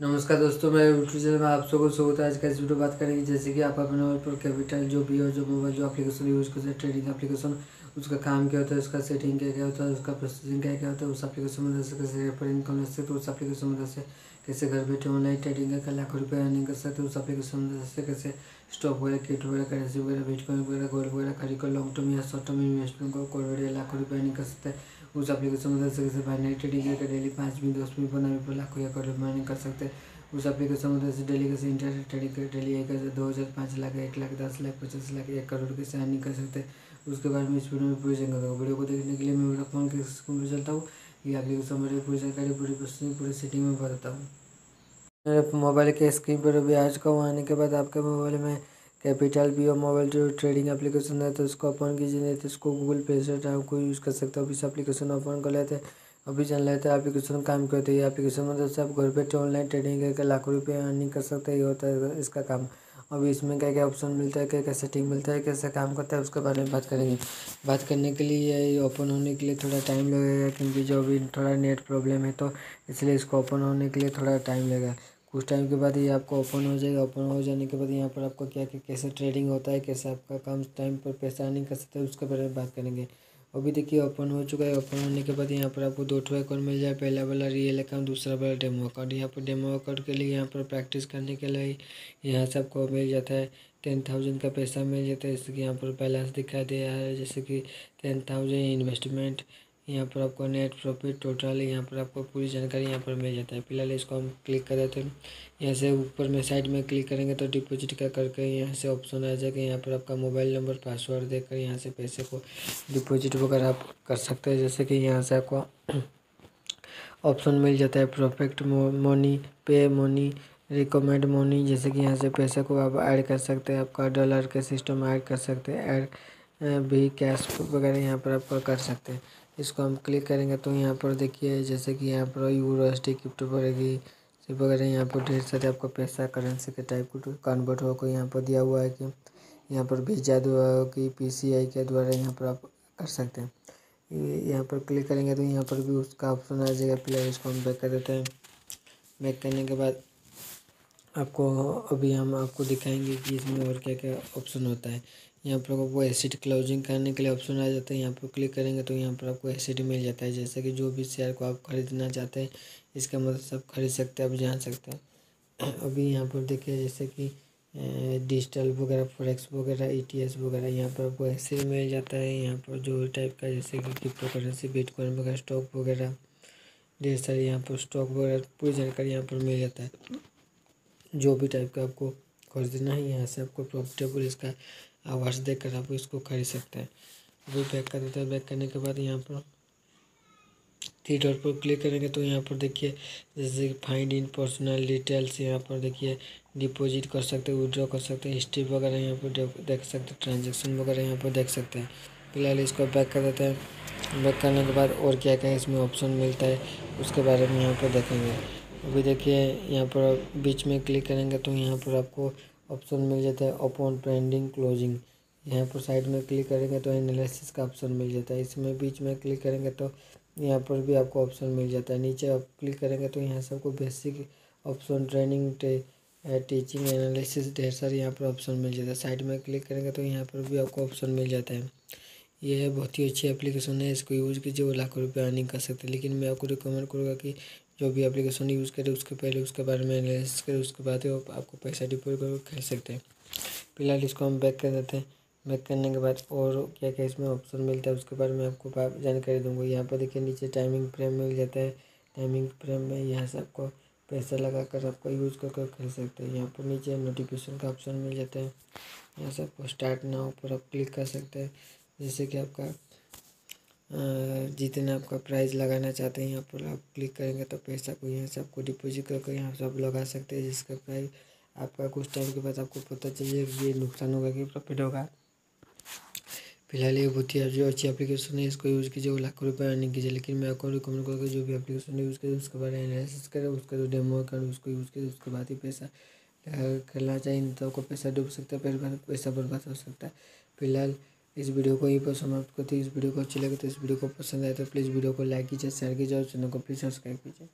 नमस्कार दोस्तों, मैं यूट्यूब चैनल में आप सबको स्वागत है। आज का इस वीडियो बात करेंगे जैसे कि आप अपने मोबाइल पर कैपिटल, जो भी हो, जो मोबाइल, जो एप्लीकेशन यूज़ करते हैं ट्रेडिंग एप्लीकेशन उसका काम क्या होता है, उसका सेटिंग क्या क्या होता है, उसका प्रोसेसिंग क्या क्या होता है, उस एप्लीकेशन में से कैसे रेफर इनकम ले सकते उस एप्लीकेशन में से कैसे घर बैठे ऑनलाइन ट्रेडिंग करके लाखों रुपये अर्निंग कर सकते उस एप्लीकेशन में से कैसे स्टॉक वगैरह किट वगैरह करेंसी वगैरह बिटकॉइन वगैरह गोल्ड वगैरह खरीद कर लॉन्ग टर्म या शॉर्ट टर्म इन्वेस्टमेंट को लाखों रुपये अर्निंग कर सकते हैं। उस एप्लीकेशन में से कैसे बाइनरी ट्रेडिंग करके डेली पाँच मिनट दस मिनट पंद्रह मिनट पर लाखों या करोड़ अर्निंग कर सकते। उस एप्लीकेशन में जैसे डेली कैसे इंटरनेट ट्रेडिंग कर डेली एक हज़ार दो हज़ार पाँच लाख, एक लाख, दस लाख, पचास लाख, एक करोड़ कैसे अर्निंग कर सकते। उसके बारे में इस वीडियो में पूरी जानकारी वीडियो को देखने के लिए मैं मेरा फ़ोन के पर चलता हूँ। ये एप्लीकेशन मेरी पूरी जानकारी, पूरी प्रोसेसिंग पूरी सेटिंग में बताता हूँ। मोबाइल के स्क्रीन पर अभी आज का आने के बाद आपके मोबाइल में कैपिटल भी और मोबाइल ट्रेडिंग एप्लीकेशन है तो इसको ओपन कीजिए, नहीं तो इसको गूगल पे से को यूज़ कर सकते हो। इस एप्लीकेशन ओपन कर लेते हैं। अभी जान लेते हैं एप्लीकेशन काम करते हैं। एप्लीकेशन में जैसे आप घर बैठे ऑनलाइन ट्रेडिंग करके लाखों रुपये अर्निंग कर सकते हैं, ये होता है इसका काम। अभी इसमें क्या क्या ऑप्शन मिलता है क्या क्या सेटिंग मिलता है, कैसे काम करता है, उसके बारे में बात करेंगे। बात करने के लिए ये ओपन होने के लिए थोड़ा टाइम लगेगा, क्योंकि जो अभी थोड़ा नेट प्रॉब्लम है तो इसलिए इसको ओपन होने के लिए थोड़ा टाइम लगेगा। कुछ टाइम के बाद ये आपको ओपन हो जाएगा। ओपन हो जाने के बाद यहाँ पर आपको क्या क्या कैसे ट्रेडिंग होता है, कैसे आपका काम टाइम पर पैसा अर्निंग कर सकते हैं, उसके बारे में बात करेंगे। अभी देखिए ओपन हो चुका है। ओपन होने के बाद यहाँ पर आपको दो ठो अकाउंट मिल जाए। पहला वाला रियल अकाउंट दूसरा वाला डेमो अकाउंट यहाँ पर डेमो अकाउंट के लिए यहाँ पर प्रैक्टिस करने के लिए यहाँ से आपको मिल जाता है टेन थाउज़ेंड का पैसा मिल जाता है। जैसे कि यहाँ पर बैलेंस दिखाई दे रहा है। जैसे कि टेन थाउज़ेंड इन्वेस्टमेंट यहाँ पर आपको नेट प्रॉफिट टोटल यहाँ पर आपको पूरी जानकारी यहाँ पर मिल जाता है। फ़िलहाल इसको हम क्लिक कर देते हैं। यहाँ से ऊपर में साइड में क्लिक करेंगे तो डिपॉजिट का करके यहाँ से ऑप्शन आ जाएगा। यहाँ पर आपका मोबाइल नंबर पासवर्ड देकर यहाँ से पैसे को डिपॉजिट वगैरह आप कर सकते हैं। जैसे कि यहाँ से आपको ऑप्शन मिल जाता है। Perfect money pay money recommend money जैसे कि यहाँ से पैसे को आप ऐड कर सकते हैं। आपका डॉलर के सिस्टम ऐड कर सकते हैं। ऐड भी कैश वगैरह यहाँ पर आप कर सकते हैं। इसको हम क्लिक करेंगे तो यहाँ पर देखिए, जैसे कि यहाँ पर यूरो एस टी क्रिप्टो पड़ेगी। सिर्फ़ वगैरह यहाँ पर ढेर सारे आपको पैसा करेंसी के टाइप कन्वर्ट होकर यहाँ पर दिया हुआ है कि यहाँ पर वीज़ा द्वारा कि पी सी आई के द्वारा यहाँ पर आप कर सकते हैं। यहाँ पर क्लिक करेंगे तो यहाँ पर भी उसका ऑप्शन आ जाएगा। फ़िलहाल इसको हम बैक कर देते हैं। बैक करने के बाद आपको, अभी हम आपको दिखाएँगे कि इसमें और क्या क्या ऑप्शन होता है। यहाँ पर आपको एसिड क्लोजिंग करने के लिए ऑप्शन आ जाता है। यहाँ पर क्लिक करेंगे तो यहाँ पर आपको एसिड मिल जाता है। जैसे कि जो भी शेयर को आप खरीदना चाहते हैं, इसका मतलब सब खरीद सकते हैं, आप जान सकते हैं। अभी यहाँ पर देखिए, जैसे कि डिजिटल वगैरह फोरेक्स वगैरह ई टी एस वगैरह, यहाँ पर आपको एसिड मिल जाता है। यहाँ पर जो टाइप का, जैसे कि क्रिप्टो करेंसी बिटकॉइन वगैरह स्टॉक वगैरह, ढेर सारे यहाँ पर स्टॉक वगैरह, पूरी जानकारी यहाँ पर मिल जाता है। जो भी टाइप का आपको खरीदना है, यहाँ से आपको प्रॉफिटेबल इसका आवाज़ देकर आप इसको खरीद सकते हैं। अभी बैक कर देते हैं। बैक करने के बाद यहाँ पर थ्री डॉट पर क्लिक करेंगे तो यहाँ पर देखिए, जैसे फाइंड इन पर्सनल डिटेल्स यहाँ पर देखिए डिपॉजिट कर सकते हैं विड्रॉ कर सकते हैं हिस्ट्री वगैरह यहाँ पर देख सकते हैं ट्रांजेक्शन वगैरह यहाँ पर देख सकते हैं। फ़िलहाल इसको बैक कर देते हैं। बैक करने के बाद और क्या क्या इसमें ऑप्शन मिलता है, उसके बारे में यहाँ पर देखेंगे। अभी देखिए, यहाँ पर बीच में क्लिक करेंगे तो यहाँ पर आपको ऑप्शन मिल जाता है ओपन ट्रेंडिंग क्लोजिंग यहाँ पर साइड में क्लिक करेंगे तो एनालिसिस का ऑप्शन मिल जाता है। इसमें बीच में क्लिक करेंगे तो यहाँ पर भी आपको ऑप्शन मिल जाता है। नीचे आप क्लिक करेंगे तो यहाँ से आपको basic option training teaching analysis ढेर सारे यहाँ पर ऑप्शन मिल जाता है। साइड में क्लिक करेंगे तो यहाँ पर भी आपको ऑप्शन मिल जाता है। ये बहुत ही अच्छी एप्लीकेशन है। इसको यूज़ कीजिए वो लाखों रुपये अर्निंग कर सकते हैं। लेकिन मैं आपको रिकमेंड करूँगा कि जो भी एप्लीकेशन यूज़ करें, उसके पहले, उसके बारे में एनालिसिस करें, उसके बाद ही आपको पैसा डिपोजिट करके खेल सकते हैं। फ़िलहाल इसको हम बैक कर देते हैं। बैक करने के बाद और क्या क्या इसमें ऑप्शन मिलता है, उसके बारे में आपको जानकारी दूँगा। यहाँ पर देखिए नीचे टाइमिंग फ्रेम मिल जाता है। टाइमिंग फ्रेम में यहाँ से आपको पैसा लगा कर आपको यूज़ करके खेल सकते हैं। यहाँ पर नीचे नोटिफिकेशन का ऑप्शन मिल जाता है। यहाँ से आपको स्टार्ट नाउ पर आप क्लिक कर सकते हैं। जैसे कि आपका जितना आपका प्राइस लगाना चाहते हैं यहाँ पर आप क्लिक करेंगे तो पैसा को यहाँ से आपको डिपोजिट करके यहाँ से आप लगा सकते हैं, जिसका प्राइस आपका कुछ टाइम के बाद आपको पता चलिए कि ये नुकसान होगा कि प्रॉफिट होगा। फ़िलहाल ये बहुत ही जो अच्छी एप्लीकेशन है, इसको यूज़ कीजिए, वो लाखों रुपये अर्निंग कीजिए, लेकिन मैं आपको रिकमेंड करूँगा जो भी एप्लीकेशन यूज़ करें उसके बारे में एनालिसिस करें उसका जो डेमो कर उसको यूज़ करें उसके बाद ही पैसा करना चाहिए तो आपको पैसा डूब सकता है फिर पैसा बर्बाद हो सकता है। फ़िलहाल इस वीडियो को यहीं पर समाप्त करते इस वीडियो को अच्छी लगे तो इस वीडियो को पसंद आए तो प्लीज़ वीडियो को लाइक कीजिए शेयर कीजिए और चैनल को प्लीज़ सब्सक्राइब कीजिए।